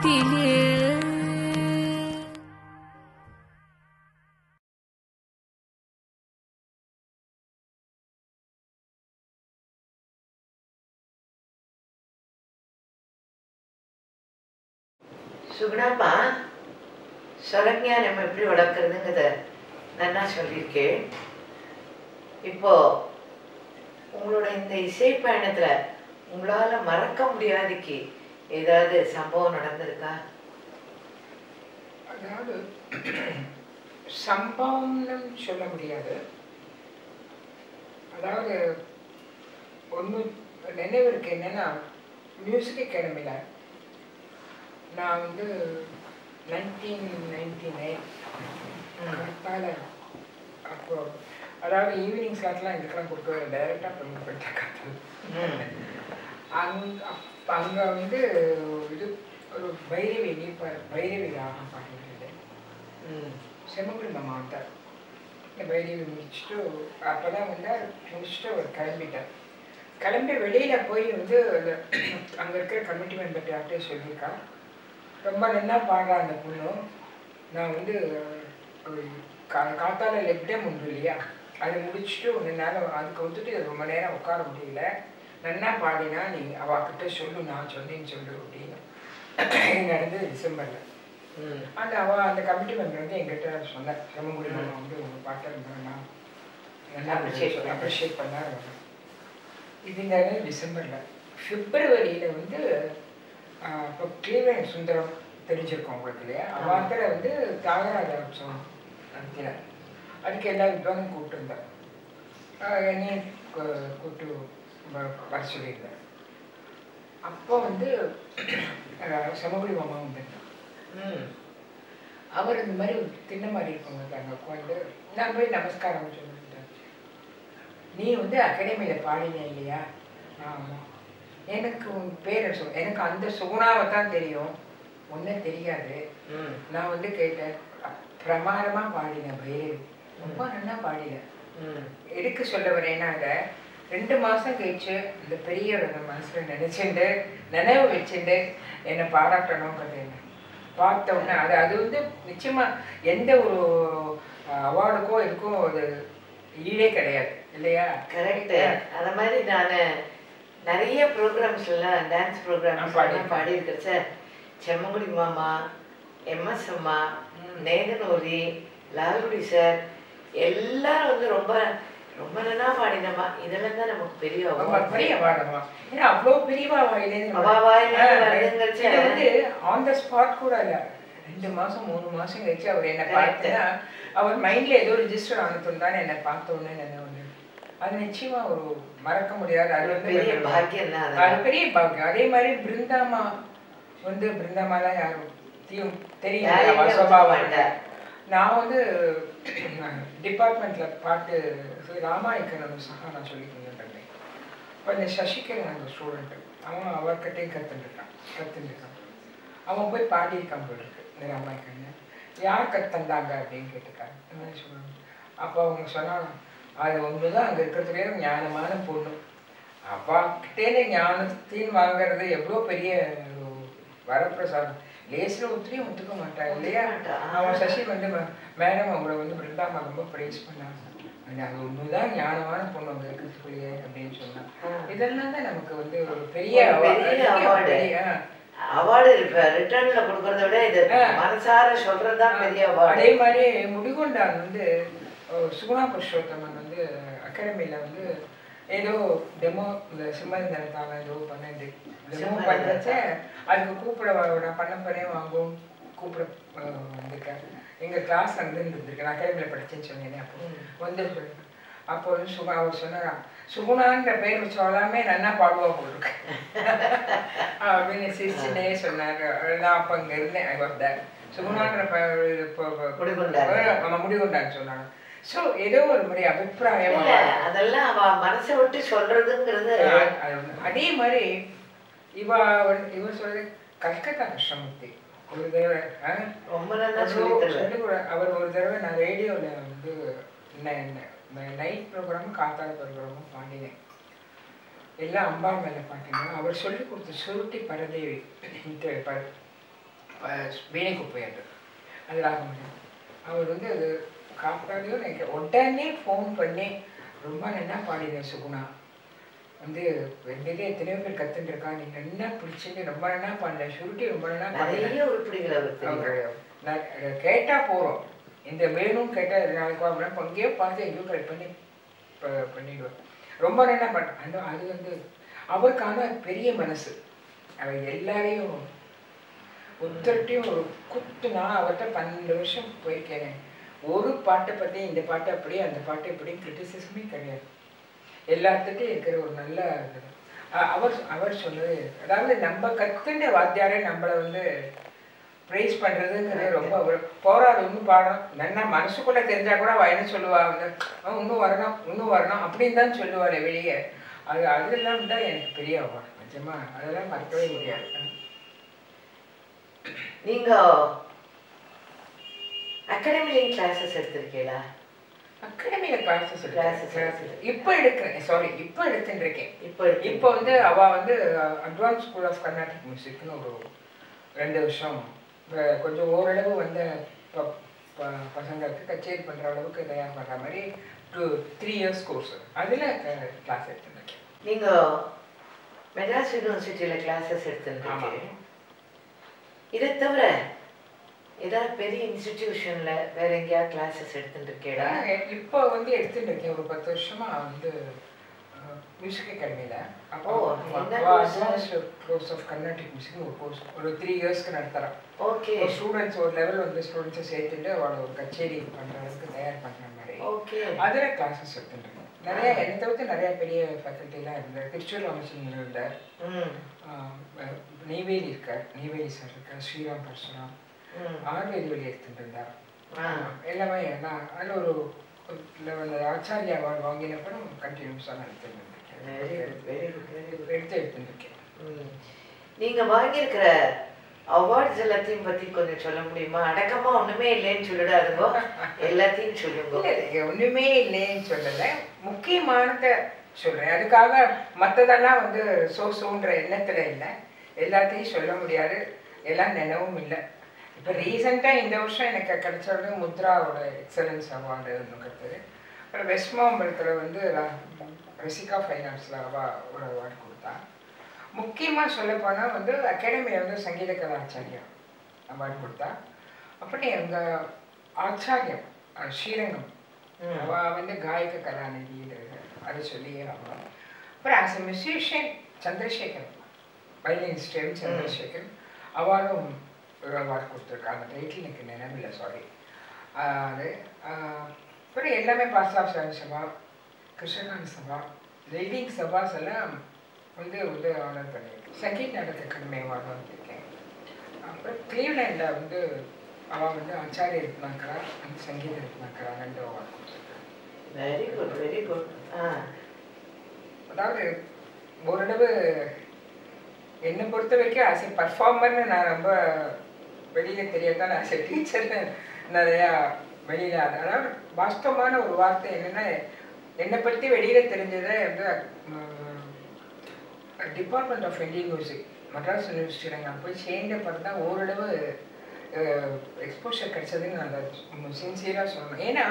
காட்டிலே சுகுணாம்மா சரண்யா நம்ம எப்படி வளர்க்குறதுங்கிறத நல்லா சொல்லியிருக்கேன். இப்போ உங்களோட இந்த இசை பயணத்துல உங்களால மறக்க முடியாதுக்கு ஏதாவது சம்பவம் நடந்திருக்கா? அதாவது சம்பவம்னு சொல்ல முடியாது. அதாவது ஒன்று நினைவு இருக்கு என்னன்னா மியூசிக் அகாடமியில் நான் வந்து நைன்டீன் நைன்டி நைன் கரெக்டாக அப்போ அதாவது ஈவினிங் ஸ்லாட்லாம் இதுக்கெல்லாம் கொடுக்க டைரெக்டாக பண்ணி போயிட்டா கற்று அங்க இப்போ அங்கே வந்து இது ஒரு பைரவி நீப்ப பைரவி ராகம் பாடிட்டு ம் செம்மங்குடி இந்த பைரவி முடிச்சுட்டு அப்பதான் வந்து முடிச்சுட்டு அவர் கிளம்பிட்டார். கிளம்பி வெளியில் போய் வந்து அந்த இருக்கிற கமிட்டி மெம்பர் யார்கிட்டயே சொல்லியிருக்கா. ரொம்ப நல்லா பாடுறா அந்த பொண்ணு. நான் வந்து ஒரு கா காத்தால லெஃப்டே உண்டு இல்லையா? அதை முடிச்சுட்டு ஒன்று நேரம் அதுக்கு வந்துட்டு ரொம்ப நேரம் உட்கார முடியல. நன்னா பாடினா நீ அவகிட்ட சொல்லு நான் சொன்னேன்னு சொல்லு அப்படின்னு. நடந்தது டிசம்பரில். அந்த அவ அந்த கமிட்டி மெம்பர் வந்து எங்கிட்ட சொன்னார் செம்மங்குடி மாமா வந்து உங்கள் பாட்டை ரொம்ப நல்லா பண்ணாரு. அப்ரிஷியேட் பண்ணார் அவர். இது இந்த டிசம்பரில். பிப்ரவரியில் வந்து இப்போ கிளீவன் சுந்தரம் தெரிஞ்சிருக்கோம் உங்களுக்கு இல்லையா? அவாத்தில் வந்து தியாகராஜ உற்சவம் நடத்தினார். அதுக்கு எல்லா வித்வானும் கூப்பிட்டுருந்தார் என்னையும் கூப்பிட்டு வர சொல்லியிருந்தார். அப்போ வந்து செம்மங்குடி மாமா வந்திருந்தார். ம். அவர் இந்த மாதிரி ஒரு தின்ன மாதிரி இருக்கவங்க அங்கே உட்காந்து நான் போய் நமஸ்காரம் சொல்லிட்டேன் நீ வந்து அகாடமியில் பாடின இல்லையா? ஆமாம் எனக்கு உன் பேரை சொல் எனக்கு அந்த சுகுணாவை தான் தெரியும். ஒன்றும் தெரியாது. நான் வந்து கேட்டேன் பிரமாதமாக பாடினேன் பைரவி ரொம்ப நல்லா பாடினேன் ம். எதுக்கு சொல்ல வரேன்னா அதை ரெண்டு மாதம் கழிச்சு இந்த பெரியவரோட மனசில் நினச்சிண்டு நினைவு வச்சுண்டு என்னை பாராட்டணும் பார்த்தேன் பார்த்த உடனே அது அது வந்து நிச்சயமாக எந்த ஒரு அவார்டுக்கோ இதுக்கும் அது ஈடே கிடையாது இல்லையா? கரெக்ட் அந்த மாதிரி நான் நிறைய ப்ரோக்ராம்ஸ்லாம் டான்ஸ் ப்ரோக்ராம்ஸ் நான் பாடியிருக்கேன். சார். செம்மங்குடி மாமா எம்எஸ் அம்மா ம். நேகனூரி லால்குடி சார் எல்லாரும் வந்து ரொம்ப இதெல்லாம் தான் நமக்கு பெரிய. பெரிய அவார்டமா ஏன்னா அவ்வளோ பெரியவா வாயிலேருந்து அவா வாயிலேருந்து வருதுங்கிறச்ச- இது வந்து ஆன் த ஸ்பாட் கூட இல்லை ரெண்டு மாசம் மூணு மாசம் கழிச்சு அவர் என்னை. பார்த்தா அவர் மைண்ட்ல ஏதோ ரிஜிஸ்டர் ஆனதுன்னு என்னை பார்த்த உடனே நினைவு. அது நிச்சயமா ஒரு மறக்க முடியாது அது வந்து பெரிய பாக்கியம் தான் அது அதெல்லாம். பெரிய பாக்கியம் அதே மாதிரி பிருந்தாமா வந்து பிருந்தாமாலாம் யாரும் தெரியும் நான் வந்து டிபார்ட்மெண்ட்ல பாட்டு ராமாயக்கனம் சகா நான் சொல்லி தந்துட்டேன் இப்போ இந்த சசிகரன் அந்த ஸ்டூடெண்ட் அவன் அவர்கிட்டையும் கற்றுட்டுருக்கான் கற்றுட்டுருக்கான் அவன் போய் பாடியிருக்கான் போல இருக்கு இந்த ராமாயக்கண்ணன் யார் கத்தந்தாங்க அப்படின்னு கேட்டுக்காரு இந்த மாதிரி சொல்லுவாங்க அப்போ அவங்க சொன்னாங்க அது ஒன்று தான் அங்கே இருக்கிறதுலே ஞானமான பொண்ணு. அப்பா கிட்டேருந்து ஞானத்தின் வாங்குறது எவ்வளோ பெரிய வரப்பிரசாதம். லேசில் ஒத்துலையும் ஒத்துக்க மாட்டான் இல்லையா. அவன் சசி வந்து மேடம் அவங்கள வந்து பிருந்தாமா ரொம்ப ப்ரைஸ் பண்ணாங்க. அது ஒண்ணுதான் ஞானமான பொண்ணு அங்கே இருக்கிறதுக்குள்ளேயே அப்படின்னு சொன்னான். இதெல்லாம் தான் நமக்கு வந்து ஒரு பெரிய. அவார்டு. ரிட்டர்ன்ல கொடுக்கறத விட இது. மனசார சொல்றதுதான் பெரிய அவார்டு. அதே மாதிரி முடிகொண்டான் வந்து சுகுணா புருஷோத்தமன் வந்து அகாடமியில் வந்து ஏதோ டெமோ இந்த சிம்மந்தனத்தால ஏதோ பண்ண டெமோ. பண்ணுறச்ச அதுக்கு கூப்பிட நான் பண்ண போறேன் வாங்கும் கூப்பிட வந்திருக்கேன் எங்கள் கிளாஸ் வந்து இருந்திருக்கேன் நான் அகாடமியில் படிச்சேன்னு சொன்னேனே அப்போ. வந்து. அப்போ வந்து சுகா அவர் சொன்னாரா சுகுணான்ற பேர் வச்சவளாமே நல்லா பாடுவா போல் இருக்கு அப்படின்னு சிரிச்சுனே சொன்னார். நான் அப்போ அங்கே இருந்தேன். தேட் சுகுணான்ற முடிவுண்டான்னு சொன்னாங்க. ஸோ ஏதோ ஒரு முறை அபிப்பிராயம் அதெல்லாம் அவ மனசை விட்டு சொல்றதுங்கிறது அது- மாதிரி இவ வந்து- இவ சொல்றது கல்கத்தா கிருஷ்ணமூர்த்தி. ஒரு தடவை ரொம்ப நல்லா சொல்லி அவர் ஒரு தடவை நான் ரேடியோவில் வந்து நைட் ப்ரோக்ராமும் காத்தால ப்ரோக்ராமும் பாடினேன். எல்லாம் அம்பா மேலே பார்த்தீங்கன்னா அவர் சொல்லி கொடுத்த சுருட்டி பரதேவி வீணை குப்பை அது அது ராகமணி. அவர் வந்து அது காப்பாடியும் எனக்கு உடனே ஃபோன் பண்ணி ரொம்ப நல்லா பாடினேன் சுகுணா. வந்து வெளியில எத்தனையோ பேர் கத்துட்டு இருக்கா நீ நல்லா பிடிச்சிட்டு ரொம்ப நல்லா பாடின சுருட்டி ரொம்ப நல்லா பாடின நிறைய உருப்படிகள் கேட்டா போறோம் இந்த வேணும்னு கேட்டா நாளைக்கு வாங்கலாம் அங்கேயோ பார்த்து எங்கேயோ கரெக்ட் பண்ணி பண்ணிடுவேன். ரொம்ப நல்லா பண்ண அந்த அது வந்து அவருக்கான பெரிய மனசு. அவர் எல்லாரையும் ஒருத்தர்கிட்டையும் ஒரு குத்து நான் அவர்கிட்ட பன்னெண்டு வருஷம் போயிருக்கேன் ஒரு பாட்டை பற்றி இந்த பாட்டு அப்படி அந்த பாட்டு இப்படி கிரிட்டிசிசமே கிடையாது. எல்லாத்துட்டையும் இருக்கிற ஒரு நல்ல அவர் அவர் சொன்னது அதாவது நம்ம கத்துன்ற வாத்தியாரே நம்மளை வந்து ப்ரைஸ் பண்ணுறதுங்கிறது ரொம்ப போராடு இன்னும் பாடம். நல்லா மனசுக்குள்ளே தெரிஞ்சா கூட அவள் என்ன சொல்லுவா? வந்து "ஆ, இன்னும் வரணும் இன்னும் வரணும் அப்படின்னு தான் சொல்லுவாளே வெளியே. அது அதெல்லாம் தான் எனக்கு பெரிய அவார்டு நிஜமா அதெல்லாம் மறக்கவே முடியாது. நீங்க அகாடமில கிளாஸஸ் எடுத்திருக்கீங்களா அகாடமியில் கிளாஸஸ் கிளாஸஸ் இப்போ எடுக்கிறேன். சாரி இப்போ எடுத்துட்டு இருக்கேன் இப்போ இப்போ வந்து அவ வந்து அட்வான்ஸ் ஸ்கூல் ஆஃப் கர்நாடிக் மியூசிக்னு ஒரு ரெண்டு வருஷம் கொஞ்சம் ஓரளவு வந்து பசங்களுக்கு கச்சேரி பண்ணுற அளவுக்கு தயார் பண்ணுற மாதிரி டூ த்ரீ இயர்ஸ் கோர்ஸ் அதில் கிளாஸ் எடுத்துருக்கேன். நீங்க மெட்ராஸ் யூனிவர்சிட்டியில கிளாஸஸ் எடுத்திருக்கீங்க. இதை தவிர ஏதாவது பெரிய இன்ஸ்டிடியூஷன்ல வேற எங்கேயாவது கிளாஸஸ் எடுத்துட்டு இருக்கீங்களா இப்போ வந்து எடுத்துட்டு இருக்கேன் ஒரு பத்து வருஷமா வந்து மியூசிக் அகாடமியில் அப்போ? Advance course of Carnatic music ஒரு கோர்ஸ் ஒரு த்ரீ இயர்ஸ்க்கு நடத்துகிறேன் ஓகே ஸ்டூடெண்ட்ஸ் ஒரு லெவல் வந்து ஸ்டூடெண்ட்ஸை சேர்த்துட்டு அவளை ஒரு கச்சேரி பண்ணுறதுக்கு தயார் பண்ணுற மாதிரி. ஓகே அதில் கிளாஸஸ் எடுத்துட்டு நிறைய என்னை தவிர்த்து நிறைய பெரிய ஃபேக்கல்ட்டிலாம் இருந்தார். திருச்சூர் ராமச்சந்திரன் இருந்தார். நெய்வேலி இருக்கார். நெய்வேலி சார் இருக்கார். ஸ்ரீராம் பரசுராம். எடுத்துட்டு இருந்தார். ஆ. எல்லாமே நான் அதில் ஒரு level ஆச்சாரியா அவார்டு வாங்கினப்பறம் கண்டினியூஸாக நான் குட் எடுத்து எடுத்துட்டு இருக்கேன் ம். நீங்க வாங்கியிருக்கிற அவார்ட்ஸ் எல்லாத்தையும் பத்தி கொஞ்சம் சொல்ல முடியுமா? அடக்கமா ஒண்ணுமே இல்லைன்னு சொல்லிடாதுங்க. எல்லாத்தையும் சொல்லுங்க. ஒன்றுமே இல்லைன்னு சொல்லலை. முக்கியமானதை சொல்கிறேன் அதுக்காக மற்றதெல்லாம் வந்து சோ சோன்ற எண்ணத்தில் இல்லை. எல்லாத்தையும் சொல்ல முடியாது. எல்லாம் நினைவும் இல்லை. இப்போ ரீசெண்டாக இந்த வருஷம் எனக்கு கிடைச்சது முத்ராவோட எக்ஸலன்ஸ் அவார்டு ஒன்று கிடைச்சது அப்புறம் வெஸ்ட் மாம்பலத்தில் வந்து ரசிகா ஃபைனான்ஸில் அவ ஒரு அவார்டு கொடுத்தா. முக்கியமாக சொல்லப்போனால் வந்து அகாடமியில் வந்து சங்கீத கலாச்சாரியா அவார்டு கொடுத்தா. அப்படி எங்கள் ஆச்சாரியம் ஸ்ரீரங்கம். ம். அவ வந்து காயக கலாநிதின்றது அதை சொல்லி அவ அப்புறம் as a musician Chandrasekhar violinist M Chandrasekhar. அவளும் அவார்டு கொடுத்துருக்காங்க டைட்டில் எனக்கு நினைவில்லை சாரி அது அப்புறம் எல்லாமே பாஸ்தாப் சபா கிருஷ்ணகாந்த் சபா லீடிங் சபாஸ் எல்லாம் வந்து வந்து ஆனர் பண்ணியிருக்கேன் சங்கீத் நாடக அகாடமி அவார்டு வாங்கியிருக்கேன் அப்புறம் கிளீவ்லேண்டில் வந்து அவள் வந்து ஆச்சாரிய ரத்னாக்கரா அந்த சங்கீத ரத்னாக்கரா ரெண்டு அவார்டு கொடுத்துருக்காங்க. வெரி குட் வெரி குட் ஆ. அதாவது ஓரளவு என்னை பொறுத்த வரைக்கும் ஆஸ் எ பர்ஃபார்மர்னு நான் ரொம்ப வெளியில் தெரியாதான் ஆஸ் எ டீச்சர்னு நிறையா வெளியில் அதாவது வாஸ்தவமான ஒரு வார்த்தை என்னென்னா என்னை பற்றி வெளியில் தெரிஞ்சதை வந்து department of Indian music Madras யூனிவர்சிட்டியில் நான் போய் சேர்ந்த பிறகு தான் ஓரளவு எக்ஸ்போஷர் கிடைச்சதுன்னு நான் சின்சியராக சொல்லணும். ஏன்னா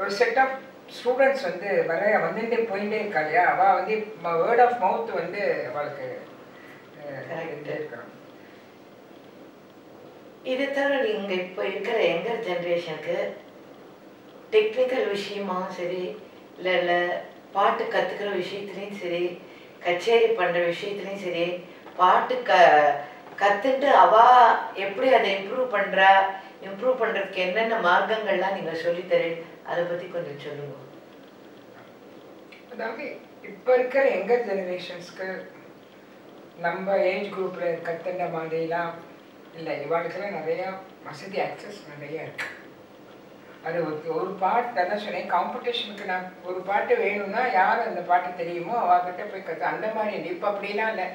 ஒரு செட் ஆஃப் ஸ்டூடெண்ட்ஸ் வந்து வர வந்துட்டு போயிட்டே இருக்கா இல்லையா? அவள் வந்து வேர்ட் ஆஃப் மவுத் வந்து அவளுக்கு Correct. இதை தவிர நீங்க இப்போ இருக்கிற எங்கர் ஜென்ரேஷனுக்கு டெக்னிக்கல் விஷயமாவும் சரி இல்லை இல்லை பாட்டு கற்றுக்கிற விஷயத்துலையும் சரி கச்சேரி பண்ணுற விஷயத்துலையும் சரி பாட்டு க கற்றுட்டு அவா எப்படி அதை இம்ப்ரூவ் பண்ணுறா இம்ப்ரூவ் பண்ணுறதுக்கு என்னென்ன மார்க்கங்கள்லாம் நீங்கள் சொல்லித்தரேன் அதை பற்றி கொஞ்சம் சொல்லுங்க. அதாவது இப்போ இருக்கிற எங்கர் ஜெனரேஷன்ஸ்க்கு நம்ம ஏஜ் குரூப்பில் கற்றுண்ட மாதிரிலாம் இல்லை இவாளுக்கெல்லாம் நிறையா வசதி அக்சஸ் நிறையா இருக்கு. அது ஒரு ஒரு பாட்டு தான் சொன்னேன். காம்படிஷனுக்கு நான் ஒரு பாட்டு வேணும்னா யார் அந்த பாட்டு தெரியுமோ அவகிட்ட போய் கற்று அந்த மாதிரி இல்லை இப்போ அப்படிலாம் இல்லை.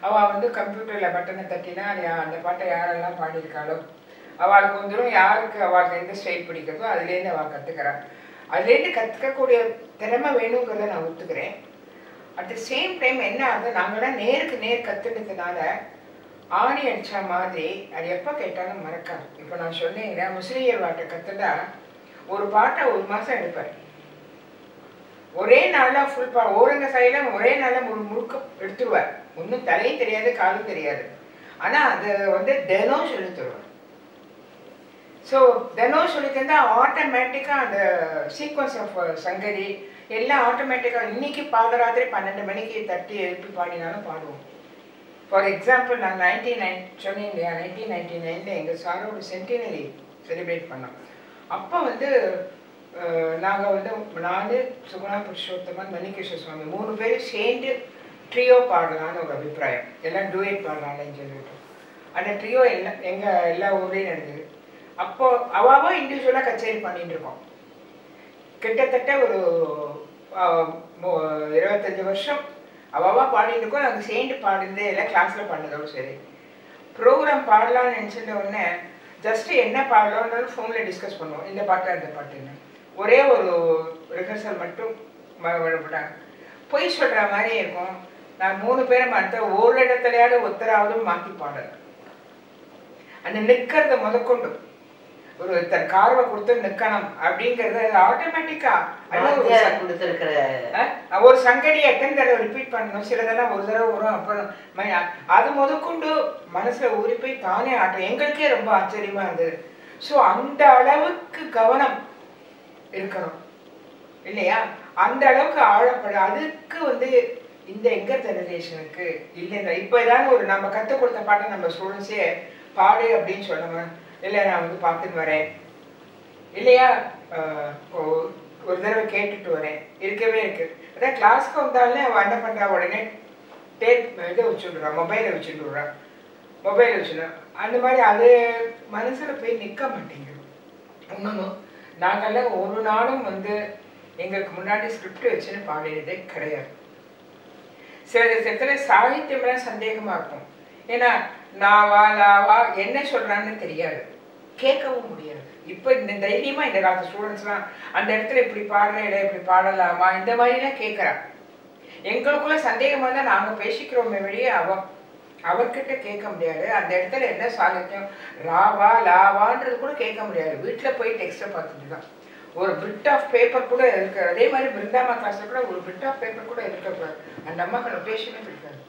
அவள் வந்து கம்ப்யூட்டரில் பட்டனை தட்டினா யா- அந்த பாட்டை யாரெல்லாம் பாடியிருக்காளோ அவளுக்கு வந்துடும் யாருக்கு அவளுக்கு எந்த ஸ்டைல் பிடிக்கிறதோ அதுலேருந்து அவள் கற்றுக்கிறாள் அதுலேருந்து கற்றுக்கக்கூடிய திறமை வேணுங்கிறத நான் ஒத்துக்கிறேன். அட் த சேம் டைம் என்ன ஆகுது? நாங்களாம் நேருக்கு நேர் கற்றுனதுனால ஆணி அடிச்ச மாதிரி அது எப்போ கேட்டாலும் மறக்காது. இப்போ நான் சொன்னீங்கன்னா முஸ்லீம் பாட்டை கற்றுட்டா ஒரு பாட்டை ஒரு மாதம் எடுப்பார் ஒரே நாளாக ஃபுல் பா ஓரங்க சைடில் ஒரே நாளில் முழு முழுக்க எடுத்துருவார் ஒன்றும் தலையும் தெரியாது காலும் தெரியாது. ஆனால் அது வந்து தினம் சொல்லி தருவார் ஸோ தினம் சொல்லி தந்தா ஆட்டோமேட்டிக்காக அந்த சீக்வன்ஸ் ஆஃப் uh, சங்கதி எல்லாம் ஆட்டோமேட்டிக்காக இன்னைக்கு பாதராத்திரி பன்னெண்டு மணிக்கு தட்டி எழுப்பி பாடினாலும் பாடுவோம். ஃபார் எக்ஸாம்பிள் நான் நைன்டீன் நைன் சொன்னேன் இல்லையா நைன்டீன் நைன்டி நைனில் எங்கள் சாரோட சென்டினரி செலிப்ரேட் பண்ணோம். அப்போ வந்து நாங்கள் வந்து நான் சுகுணா புருஷோத்தமன் மணிகிருஷ்ண சுவாமி மூணு பேரும் சேர்ந்து ட்ரியோ பாடலான்னு ஒரு அபிப்பிராயம். எல்லாம் டூயட் பாடலான்னு சொல்லிட்டு. அந்த ட்ரியோ எல்லாம் எங்கள் எல்லா ஊர்லேயும் நடந்தது. அப்போ அவாவோ இண்டிவிஜுவலாக கச்சேரி பண்ணிட்டு இருக்கோம். கிட்டத்தட்ட ஒரு இருபத்தஞ்சி வருஷம் அவாவா பாடிட்டு இருக்கோம் நாங்கள் சேர்ந்து பாடினதே இல்லை கிளாஸில் பண்ணதோடு சரி. ப்ரோக்ராம் பாடலாம்னு நினச்சிட்ட உடனே ஜஸ்ட்டு என்ன பாடலோன்றது ஃபோனில் டிஸ்கஸ் பண்ணுவோம். இந்த பாட்டு அந்த பாட்டுன்னு. ஒரே ஒரு ரிஹர்சல் மட்டும் விடப்பட்டாங்க. பொய் சொல்கிற மாதிரி இருக்கும். நான் மூணு பேரை மற்ற ஒரு இடத்துலையாவது ஒத்தராவதும் மாற்றி பாடுறேன் அந்த நிற்கிறத முதற்கொண்டு. ஒரு கார்வை கொடுத்து நிற்கணும் அப்படிங்கிறது ஆட்டோமேட்டிக்கா கொடுத்திருக்கிற ஒரு சங்கடியை எத்தனை தடவை ரிப்பீட் பண்ணணும். சிலதெல்லாம் ஒரு தடவை வரும். அப்புறம் அது முதற்கொண்டு மனசுல ஊறி போய் தானே ஆட்டம். எங்களுக்கே ரொம்ப ஆச்சரியமா இருந்தது. ஸோ அந்த அளவுக்கு கவனம் இருக்கணும். இல்லையா? அந்த அளவுக்கு ஆழப்பட அதுக்கு வந்து இந்த எங்கர் ஜெனரேஷனுக்கு இல்லைங்க இப்போ ஏதாவது ஒரு நம்ம கற்றுக் கொடுத்த பாட்டை நம்ம ஸ்டூடெண்ட்ஸே பாடு அப்படின்னு சொன்னோம் இல்லை நான் வந்து பார்த்துட்டு வரேன். இல்லையா? ஒரு தடவை கேட்டுட்டு வரேன். இருக்கவே இருக்கு. அதான் கிளாஸ்க்கு வந்தாலே அவன் என்ன பண்ணுறா உடனே டேப் இதை வச்சுடுறான் மொபைலை வச்சுட்டுறா மொபைல் வச்சுடுறான் அந்த மாதிரி அது மனசில் போய் நிற்க மாட்டேங்குது. இன்னொன்று நாங்கள்லாம் ஒரு நாளும் வந்து எங்களுக்கு முன்னாடி ஸ்கிரிப்ட் வச்சுன்னு பாடினதே கிடையாது. சில இடத்துல சாகித்யம்லாம் சந்தேகமாக இருக்கும். ஏன்னா நாவா லாவா என்ன சொல்கிறான்னு தெரியாது. கேட்கவும் முடியாது. இப்போ இந்த தைரியமாக இந்த காலத்து ஸ்டூடெண்ட்ஸ்லாம் அந்த இடத்துல இப்படி பாடுற இடம் இப்படி பாடலாமா? இந்த மாதிரிலாம் கேட்குறான் எங்களுக்குள்ள சந்தேகமாக இருந்தால் நாங்கள் பேசிக்கிறோமே வெளியே அவ அவர்கிட்ட கேட்க முடியாது. அந்த இடத்துல என்ன சாகித்யம்? ராவா லாவான்றது கூட கேட்க முடியாது. வீட்டில் போய் டெக்ஸ்ட்டை பார்த்துட்டு தான். ஒரு பிரிட் ஆஃப் பேப்பர் கூட இருக்கு. அதே மாதிரி பிருந்தாமா கிளாஸில் கூட ஒரு பிரிட் ஆஃப் பேப்பர் கூட இருக்கக்கூடாது அந்த அம்மாவுக்கு நொட்டேஷனே பிடிக்காது.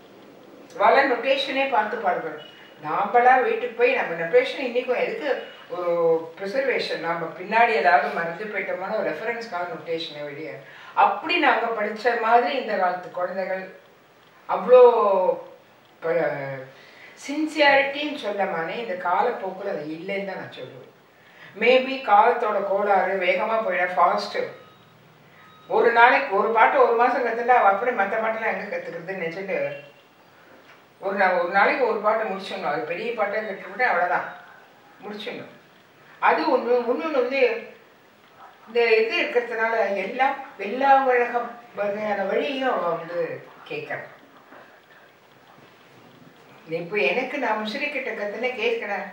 வள நொட்டேஷனே பார்த்து பாடுவார் நாம்பளா வீட்டுக்கு போய் நம்ம நொட்டேஷன் இன்றைக்கும் எதுக்கு ஒரு ப்ரிசர்வேஷன் நம்ம பின்னாடி ஏதாவது மறந்து போயிட்டோம்னா ஒரு ரெஃபரன்ஸ்க்காக நொட்டேஷனை வெளிய. அப்படி நாங்கள் படித்த மாதிரி இந்த காலத்து குழந்தைகள் அவ்வளோ சின்சியாரிட்டின்னு சொல்லமானே இந்த காலப்போக்கில் அது இல்லைன்னு தான் நான் சொல்லுவேன். மேபி காலத்தோட கோளாறு வேகமாக போயிட ஃபாஸ்ட்டு ஒரு நாளைக்கு ஒரு பாட்டு ஒரு மாதம் கற்றுட்டா அப்படி மற்ற பாட்டெல்லாம் எங்கே கற்றுக்கிறதுன்னு நினச்சிட்டு ஒரு நாள் ஒரு நாளைக்கு ஒரு பாட்டை முடிச்சிடணும். அது பெரிய பாட்டை கற்றுக்கிட்டேன் அவ்வளோதான் முடிச்சிடணும். அது ஒன்று இன்னொன்று வந்து இந்த இது இருக்கிறதுனால எல்லா எல்லா வழகம் வகையான வழியும் அவன் வந்து கேட்குறான். இப்போ எனக்கு நான் முசிறிக்கிட்ட கற்றுனே கேட்கிறேன்.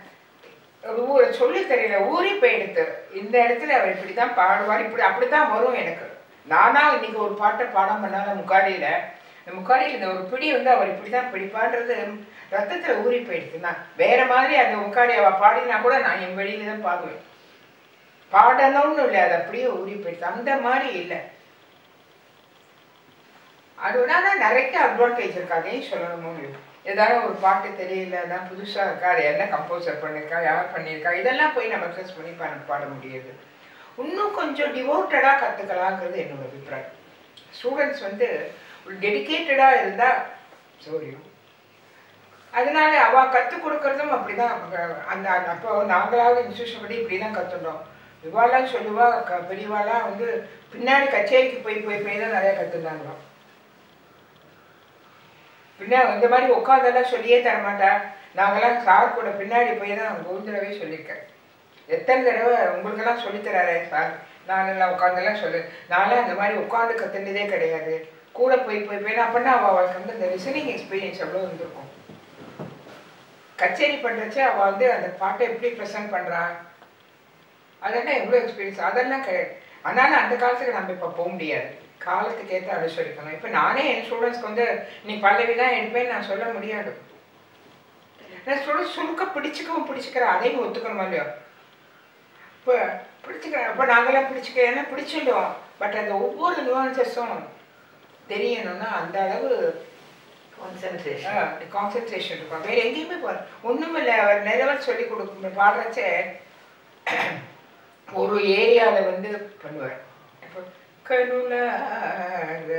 ஒரு ஊரை சொல்லி தெரியல ஊறி போயிடுத்து. இந்த இடத்துல அவர் இப்படி தான் பாடுவார் இப்படி அப்படி தான் வரும் எனக்கு. நானா இன்னைக்கு ஒரு பாட்டை பாடம் பண்ணால முக்காடியில் இந்த முக்காடியில் இந்த ஒரு பிடி வந்து அவர் இப்படி தான் பிடிப்பான்றது ரத்தத்தில் ஊறி போயிடுச்சுன்னா வேறு மாதிரி அந்த முக்காடி அவள் பாடினா கூட நான் என் வெளியில தான் பாடுவேன். பாடணும்னு இல்லை அது அப்படியே ஊறி போயிடுச்சு. அந்த மாதிரி இல்லை. அதோட நிறைய அட்வான்டேஜ் இருக்கு. அதையும் சொல்லணுமோ இல்லை. ஏதாவது ஒரு பாட்டு தெரியலன்னா புதுசாக இருக்கா அதை என்ன கம்போசர் பண்ணியிருக்கா யார் பண்ணியிருக்கா இதெல்லாம் போய் நம்ம ரிசர்ச் பண்ணி பாட பாட முடியுது. இன்னும் கொஞ்சம் டிவோட்டடாக கற்றுக்கலாங்கிறது என்னோட அபிப்பிராயம். ஸ்டூடெண்ட்ஸ் வந்து ஒரு டெடிக்கேட்டடாக இருந்தால் சௌரியம். அதனால அவள் கற்றுக் கொடுக்குறதும் அப்படி தான் அந்த அப்போ நாங்களாவது இன்ஸ்டியூஷன் படி இப்படி தான் கற்றுட்டோம் இவாளாம் சொல்லுவா க பெரியவாளாம் வந்து பின்னாடி கச்சேரிக்கு போய் போய் போய் தான் நிறையா கற்றுனாங்களாம் பின்ன இந்த மாதிரி உட்காந்தெல்லாம் சொல்லியே தரமாட்டா நாங்களாம் சார் கூட பின்னாடி போய் தான் கோவிந்தரவே சொல்லியிருக்கேன். எத்தனை தடவை உங்களுக்கெல்லாம் சொல்லித்தராரே சார்? நானெல்லாம் உட்காந்தெல்லாம் சொல்லு. நான்லாம் அந்த மாதிரி உட்காந்து கற்றுனதே கிடையாது. கூட போய் போய் போய் அப்படின்னா அவள் அவளுக்கு வந்து இந்த லிசனிங் எக்ஸ்பீரியன்ஸ் எவ்வளோ இருந்திருக்கும்? கச்சேரி பண்ணுறச்சே அவள் வந்து அந்த பாட்டை எப்படி ப்ரெசென்ட் பண்ணுறா அதெல்லாம் எவ்வளோ எக்ஸ்பீரியன்ஸ் அதெல்லாம் கிடையாது. ஆனாலும் அந்த காலத்துக்கு நம்ம இப்போ போக முடியாது. காலத்துக்கு ஏற்ற அனுசரிக்கணும். இப்போ நானே என் ஸ்டூடெண்ட்ஸ்க்கு வந்து நீ பல்லவி தான் எடுப்பேன்னு நான் சொல்ல முடியாது. நான் ஸ்டூடெண்ட்ஸ் சுருக்க பிடிச்சிக்கவும் பிடிச்சிக்கிறேன் அதையும் ஒத்துக்கணும் இல்லையோ? இப்போ பிடிச்சிக்கிறேன் அப்போ நாங்களாம் பிடிச்சிக்கிறேன்னா பிடிச்சிடுவோம். பட் அந்த ஒவ்வொரு நியூவான்சஸும் தெரியணும்னா அந்த அளவு கான்சென்ட்ரேஷன் கான்சென்ட்ரேஷன் இருக்கும். வேற எங்கேயுமே போ ஒன்றும் இல்லை. அவர் நிறைவர் சொல்லி கொடுக்கும் பாடுறச்ச ஒரு ஏரியாவில் வந்து பண்ணுவார். இப்போ கருளார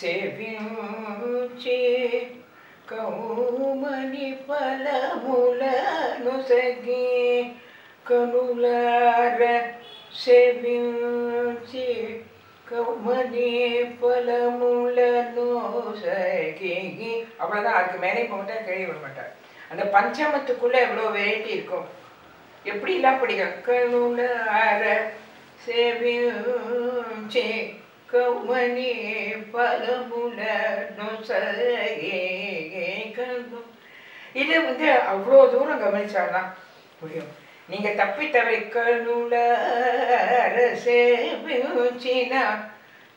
செவியூச்சி கௌமணி பலமுல நுசகி கருளார செவியூச்சி கௌமணி பலமுல நுசகி அவ்வளோதான் அதுக்கு மேலே போட்டால் மட்டும் கேள்வி விட மாட்டார். அந்த பஞ்சமத்துக்குள்ளே எவ்வளோ வெரைட்டி இருக்கும்? எப்படிலாம் படிக்கிறோம் கணுல அற சேவி சே கௌமணி பலமுல நுசகி கரு இது வந்து அவ்வளோ தூரம் கவனிச்சாதான் புரியும். நீங்க தப்பி தவிர்க்கணுல சேவிச்சினா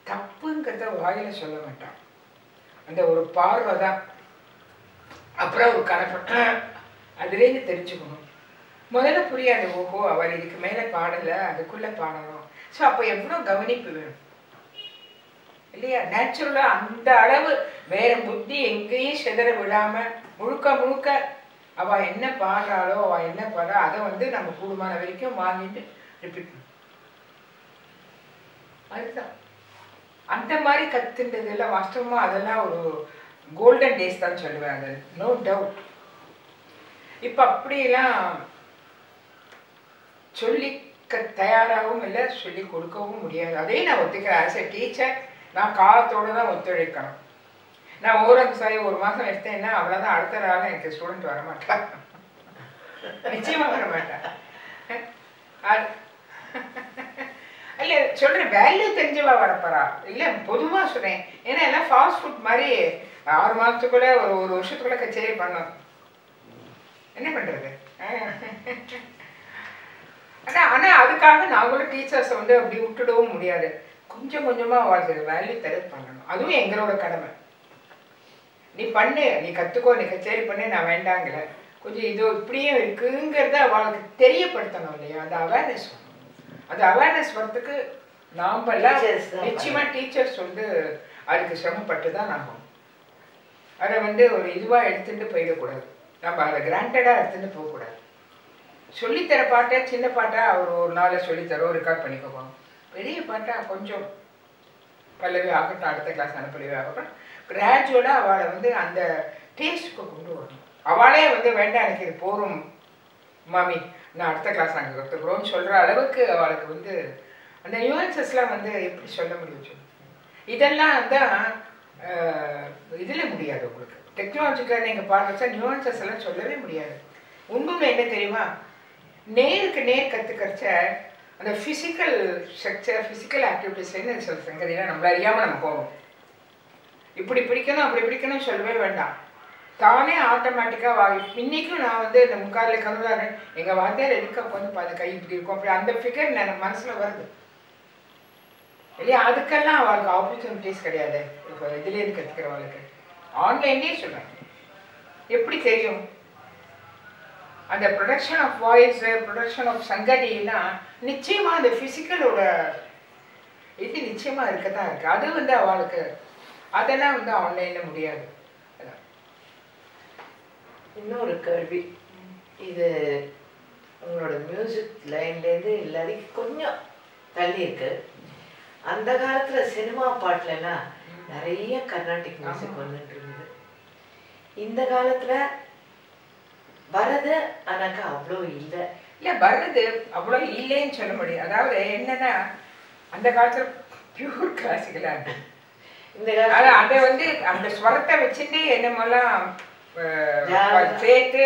தப்புங்கிறத வாயில சொல்ல மாட்டான். அந்த ஒரு பார்வை தான். அப்புறம் ஒரு கணக்கு அதுலேருந்து தெரிஞ்சுக்கணும். முதல்ல புரியாது ஓஹோ அவர் இதுக்கு மேலே பாடலை அதுக்குள்ள பாடணும். ஸோ அப்போ எவ்வளோ கவனிப்பு வேணும்? இல்லையா? நேச்சுரலா அந்த அளவு வேற புத்தி எங்கேயும் சிதற விடாம முழுக்க முழுக்க அவள் என்ன பாடுறாளோ அவள் என்ன பாடுறா அதை வந்து நம்ம கூடுமான வரைக்கும் வாங்கிட்டு ரிப்பீட் அதுதான். அந்த மாதிரி கத்துன்றதெல்லாம் வாஸ்தவமாக அதெல்லாம் ஒரு கோல்டன் டேஸ் தான் சொல்லுவேன் அது. நோ டவுட் இப்போ அப்படியெல்லாம் சொல்லிக்க தயாராகவும் இல்லை சொல்லி கொடுக்கவும் முடியாது. அதையும் நான் ஒத்துக்கிறேன். ஆஸ் எ டீச்சர் நான் காலத்தோடு தான் ஒத்துழைக்கணும். நான் ஓரம் சாரி ஒரு மாதம் எடுத்தேன்னா அவ்வளோதான் அடுத்த நாள் எனக்கு ஸ்டூடெண்ட் வர மாட்டான் நிச்சயமாக வர மாட்டா இல்லை இல்ல வேல்யூ தெரிஞ்சவா வரப்போறா இல்லை பொதுவாக சொல்கிறேன் ஏன்னா எல்லாம் ஃபாஸ்ட் ஃபுட் மாதிரி ஆறு மாதத்துக்குள்ளே ஒரு ஒரு வருஷத்துக்குள்ளே கச்சேரி பண்ணும் என்ன பண்ணுறது ஆனா ஆனால் அதுக்காக நாங்களும் டீச்சர்ஸை வந்து அப்படி விட்டுடவும் முடியாது. கொஞ்சம் கொஞ்சமாக அவளுக்கு வேல்யூ தெரிவு பண்ணணும். அதுவும் எங்களோட கடமை. நீ பண்ணு நீ கத்துக்கோ நீ கச்சேரி பண்ணு நான் வேண்டாங்கல கொஞ்சம் இது இப்படியும் இருக்குங்கிறத அவளுக்கு தெரியப்படுத்தணும் இல்லையா? அந்த அவேர்னஸ் அந்த அவேர்னஸ் வரத்துக்கு நாம எல்லாம் Teachers தான் நிச்சயமா டீச்சர்ஸ் வந்து அதுக்கு சிரமப்பட்டு தான் ஆகும் அதை வந்து ஒரு இதுவா எடுத்துட்டு போயிடக்கூடாது. நம்ம அதை கிராண்டடா எடுத்துட்டு போகக்கூடாது. சொல்லித்தர பாட்டை சின்ன பாட்டா அவர் ஒரு நாளை சொல்லித்தரோம் ரெக்கார்ட் பண்ணிக்கோங்க. பெரிய பாட்டா கொஞ்சம் பல்லவி ஆகட்டும் அடுத்த கிளாஸ் அனுப்பலவி ஆகட்டும் கிராஜுவலாக அவளை வந்து அந்த டேஸ்ட்டுக்கு கொண்டு வரணும். அவளே வந்து வேண்டாம் எனக்கு இது போதும் மாமி நான் அடுத்த கிளாஸ் நாங்கள் கற்றுக்குறோம்னு சொல்கிற அளவுக்கு அவளுக்கு வந்து அந்த நியூன்சஸ்லாம் வந்து எப்படி சொல்ல முடியும் சொல்லு. இதெல்லாம் தான் இதில் முடியாது உங்களுக்கு. டெக்னாலஜிக்கலாக நீங்கள் பார்க்கச்சா நியூன்சஸ் எல்லாம் சொல்லவே முடியாது. உண்மையில் என்ன தெரியுமா? நேருக்கு நேர் கற்றுக்கிறச்ச அந்த ஃபிசிக்கல் ஸ்ட்ரக்சர் ஃபிசிக்கல் ஆக்டிவிட்டீஸ்லேருந்து சில சங்கதிலாம் நம்மள அறியாமல் நம்ம போகும் இப்படி பிடிக்கணும் அப்படி பிடிக்கணும் சொல்லவே வேண்டாம். தானே ஆட்டோமேட்டிக்காக வா இன்னைக்கும் நான் வந்து இந்த முக்காலில் கருதாரு எங்கள் வாத்தியார் எதுக்கு வந்து பார்த்து கை இப்படி இருக்கும் அப்படி அந்த ஃபிகர் எனக்கு மனசில் வருது. இல்லையா அதுக்கெல்லாம் அவளுக்கு ஆப்பர்ச்சுனிட்டிஸ் கிடையாது. இப்போ இதுலேருந்து கற்றுக்கிறவங்களுக்கு ஆன்லைன்லேயே சொல்கிறேன் எப்படி தெரியும்? அந்த production of voice production of சங்கதிலாம் நிச்சயமாக அந்த ஃபிசிக்கலோட இது நிச்சயமாக இருக்க. தான் இருக்குது அது வந்து அவளுக்கு அதெல்லாம் வந்து ஆன்லைனில் முடியாது. இன்னொரு கேள்வி. இது உங்களோட மியூசிக் லைன்லேருந்து இல்லாட்டி கொஞ்சம் தள்ளி இருக்கு அந்த காலத்துல சினிமா பாட்டுலலாம் நிறைய கர்நாடிக் மியூசிக். வந்துட்டு இருந்தது. இந்த காலத்துல வரது ஆனாக்கா அவ்வளோ இல்லை. இல்லை வர்றது அவ்வளோ இல்லைன்னு சொல்ல முடியும் அதாவது என்னன்னா அந்த காலத்தில் பியூர் கிளாசிக்கலாக இருந்தது. இந்த அது வந்து அந்த ஸ்வரத்தை வச்சுட்டு என்னமெல்லாம். சேர்த்து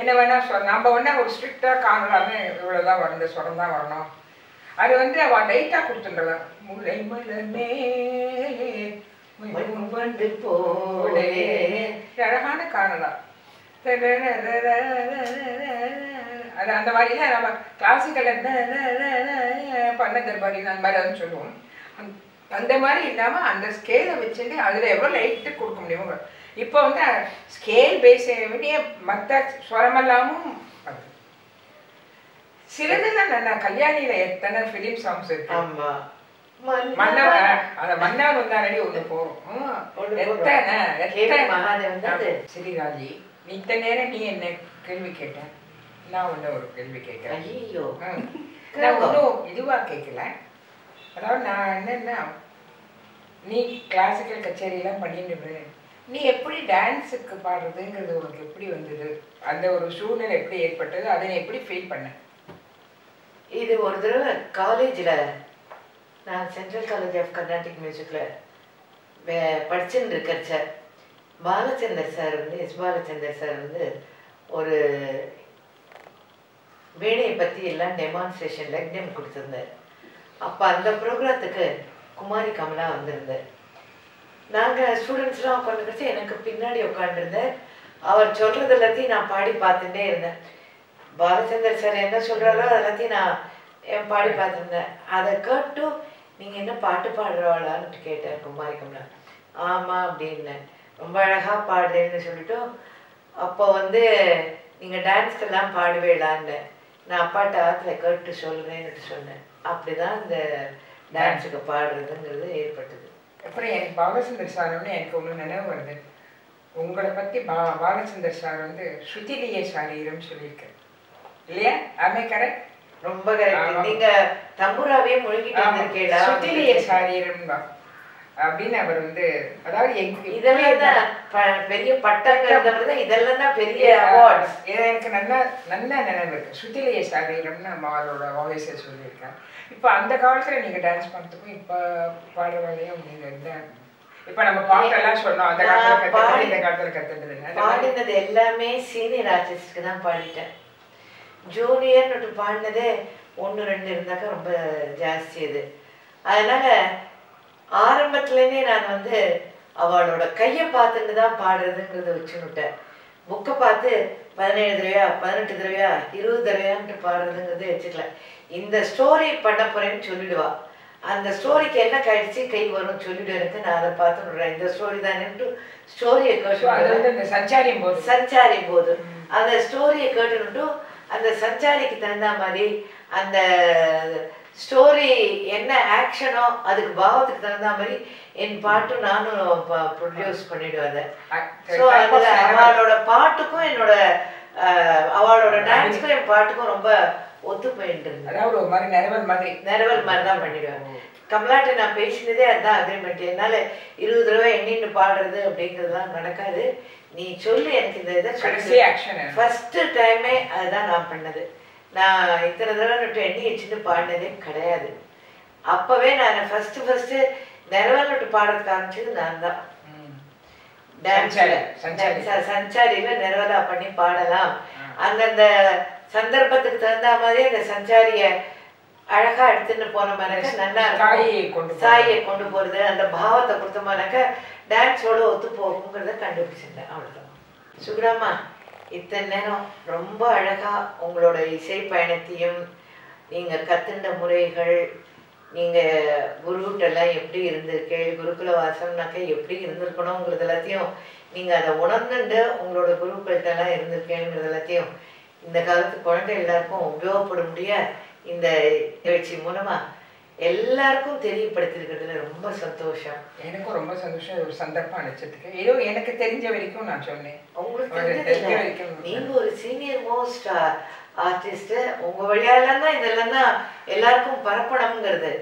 என்ன வேணா நம்ம வேணா ஒரு ஸ்ட்ரிக்டாக காணலாமே இவ்வளோதான் வரணும் ஸ்வரம் தான் வரணும். அது வந்து அவள் லைட்டாக கொடுத்துன்றதா முல்லை மலமே போலே. அழகான காணலாம் அது அந்த மாதிரிலாம் நம்ம கிளாசிக்கல் பண்ண தர்பாரி அந்த மாதிரி சொல்லுவோம். அந்த மாதிரி இல்லாமல் அந்த ஸ்கேலை வச்சுட்டு அதில் எவ்வளோ லைட்டு கொடுக்க முடியுமோ இப்போ வந்து ஸ்கேல் பேஸ் வேண்டிய மற்ற ஸ்வரமெல்லாமும் வருது. சிலது தான் நான் கல்யாணியில் எத்தனை ஃபிலிம் சாங்ஸ் இருக்கு? மன்னவன் ஒன்று போறோம். ஒண்ணு எத்தனை எத்தனை? மகாதேவன் இத்தனை நேரம் நீ என்ன கேள்வி கேட்ட? நான் ஒன்று ஒரு கேள்வி கேட்குறேன் ஐயோ. நான் ஒன்றும் இதுவாக கேட்கல அதாவது நான் என்னன்னா நீ கிளாசிக்கல் கச்சேரியெல்லாம் பண்ணிட்டு. நீ எப்படி டான்ஸுக்கு பாடுறதுங்கிறது உனக்கு எப்படி வந்தது? அந்த ஒரு சூழ்நிலை எப்படி ஏற்பட்டது? அதை நீ எப்படி ஃபீல் பண்ண? இது ஒரு தடவை காலேஜில் நான் சென்ட்ரல் காலேஜ் ஆஃப் கர்நாடிக் மியூசிக்கில் வே படிச்சுட்டு இருக்கிறச்ச பாலச்சந்தர் சார் வந்து எஸ் பாலச்சந்தர் சார் வந்து ஒரு வீணையை பற்றி எல்லாம் டெமான்ஸ்ட்ரேஷன் லக்னம் கொடுத்துருந்தார். அப்போ அந்த ப்ரோக்ராத்துக்கு குமாரி கமலா வந்திருந்தார். நாங்கள் ஸ்டூடெண்ட்ஸ்லாம் உட்காந்துக்கிச்சு எனக்கு பின்னாடி உட்காந்துருந்தேன் அவர் சொல்கிறது எல்லாத்தையும் நான் பாடி பார்த்துட்டே இருந்தேன். பாலச்சந்தர் சார் என்ன சொல்கிறாரோ எல்லாத்தையும் நான் என் பாடி பார்த்துருந்தேன். அதை கேட்டும் நீங்கள் என்ன பாட்டு பாடுறவாளான்னு கேட்டேன் குமாரி கமலா. ஆமாம் அப்படின்னேன். ரொம்ப அழகாக பாடுறேன்னு சொல்லிட்டு அப்போ வந்து நீங்கள் டான்ஸ்க்கெல்லாம் பாடுவேலான்னு நான் அப்பாட்ட ஆற்றுல கேட்டு சொல்கிறேன்னு சொன்னேன். அப்படி தான் இந்த டான்ஸுக்கு பாடுறதுங்கிறது ஏற்பட்டது. அப்புறம் எனக்கு பாலச்சந்தர் சாரோன்னு எனக்கு ஒன்று நினைவு வருது. உங்களை பற்றி பா பாலச்சந்தர் சார் வந்து ஸ்ருதிலிய சாரீரம் சொல்லியிருக்காரு. இல்லையா? ஆமே கரெக்ட் ரொம்ப கரெக்ட் ஆமா. நீங்க தம்புராவே முழுகிட்டு சுத்திலிய சாரீரம் தான் அப்படின்னு அவர் வந்து அதாவது இதெல்லாம் பெரிய பட்டங்கிறத இதெல்லாம் தான் பெரிய அவார்ட்ஸ் எனக்கு நல்லா நல்லா நினைவு இருக்கு. சுத்திலிய சாரீரம்னு நம்ம அவரோட வாய்ஸை சொல்லியிருக்கேன் இப்போ அந்த காலத்துல நீங்க டான்ஸ் பண்ணுறதுக்கும் இப்போ பாடுற வேலையும் நீங்க என்ன இப்போ நம்ம பாட்டெல்லாம் சொன்னோம். அந்த காலத்துல இந்த காலத்துல கத்துறதுன்னு பாடினது எல்லாமே சீனியர் ஆர்டிஸ்ட்க்கு தான் பாடிட்டேன். ஜூனியர்னு பாடினதே ஒன்று ரெண்டு இருந்தாக்கா ரொம்ப ஜாஸ்தி அது. அதனால ஆரம்பத்துலேருந்தே நான் வந்து அவளோட கையை பார்த்துட்டு தான் பாடுறதுங்கிறத வச்சுன்னுட்டேன் புக்கை பார்த்து பதினேழு தடவையா பதினெட்டு தடவையா இருபது தடவையான்ட்டு பாடுறதுங்கிறதே வச்சுக்கல. இந்த ஸ்டோரி பண்ண போறேன்னு சொல்லிடுவா. அந்த ஸ்டோரிக்கு என்ன கழிச்சு கை வரும் சொல்லிட்டு நான் அதை பார்த்துடுறேன் இந்த ஸ்டோரி தானேன்ட்டு ஸ்டோரியை கேட்டு சஞ்சாரியும் போது. சஞ்சாரி போது. அந்த ஸ்டோரியை கேட்டுட்டு அந்த சஞ்சாரிக்கு தகுந்த மாதிரி அந்த ஸ்டோரி என்ன ஆக்ஷனோ அதுக்கு பாவத்துக்கு தகுந்த மாதிரி என் பாட்டும் நானும் ப்ரொடியூஸ் பண்ணிடுவேன் ஸோ அதில் அவளோட பாட்டுக்கும் என்னோட அவளோட டான்ஸுக்கும் என் பாட்டுக்கும் ரொம்ப ஒத்து போயிட்டு அதாவது ஒரு மாதிரி நிறவல் மாதிரி. நிறவல் மாதிரி தான் பண்ணிடுவேன் கமலாட்ட நான் பேசினதே அதுதான் அக்ரிமெண்ட் என்னால் இருபது தடவை எண்ணின்னு பாடுறது அப்படிங்கிறதுலாம் நடக்காது. நீ சொல்லு எனக்கு இந்த இதை ஃபர்ஸ்ட் டைமே அதுதான் நான் பண்ணது. நான் இத்தனை தடவை எண்ணி வச்சுட்டு பாடினதே கிடையாது. அப்போவே நான் ஃபர்ஸ்ட் ஃபர்ஸ்ட் நிறவல் நட்டு பாடுறதுக்கு ஆரம்பிச்சது நான் தான். சஞ்சாரியில நிறவலா பண்ணி பாடலாம். அந்தந்த சந்தர்ப்பத்துக்கு தகுந்த மாதிரி அந்த சஞ்சாரிய அழகா எடுத்துன்னு போனோம்னாக்க நல்லா சாயை இருக்கும். சாயை கொண்டு போறது. அந்த பாவத்தை கொடுத்தோம்னாக்க டான்ஸோட ஒத்து போகுங்கிறத கண்டுபிடிச்சிருந்தேன். அவ்வளவுதான். சுகுராமா இத்தனை நேரம் ரொம்ப அழகா உங்களோட இசை பயணத்தையும் நீங்க கத்துண்ட முறைகள் நீங்க குருகிட்டெல்லாம் எப்படி இருந்திருக்கீள் குருகுல வாசம்னாக்க எப்படி இருந்திருக்கணுங்கிறது எல்லாத்தையும் நீங்க அதை உணர்ந்துட்டு உங்களோட குருக்கள்கிட்டலாம் இருந்திருக்கேங்கிறது எல்லாத்தையும் இந்த காலத்து குழந்தை எல்லாருக்கும் உபயோகப்பட முடிய இந்த நிகழ்ச்சி மூலமா எல்லாருக்கும் தெரியப்படுத்திருக்கிறதுல ரொம்ப சந்தோஷம். எனக்கும் ரொம்ப சந்தோஷம். ஒரு சந்தர்ப்பம் அழைச்சதுக்கு ஏதோ எனக்கு தெரிஞ்ச வரைக்கும் நான் சொன்னேன். உங்களுக்கு நீங்க ஒரு சீனியர் மோஸ்ட் ஆர்டிஸ்ட் உங்க வழியாலாம் தான் இதெல்லாம் தான் எல்லாருக்கும் பரப்பணுங்கிறது.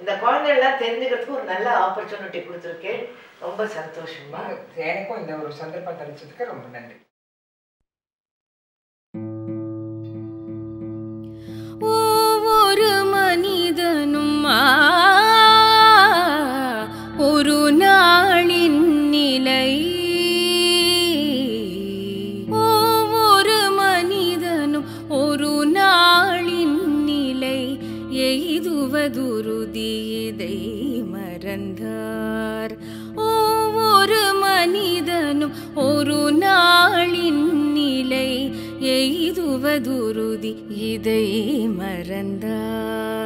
இந்த குழந்தைகள்லாம் தெரிஞ்சுக்கிறதுக்கு ஒரு நல்ல ஆப்பர்ச்சுனிட்டி கொடுத்துருக்கேன். ரொம்ப சந்தோஷமா எனக்கும் இந்த ஒரு சந்தர்ப்பத்தை அழைச்சதுக்கு ரொம்ப நன்றி. எய்துவதுருதி இதை மறந்தார்.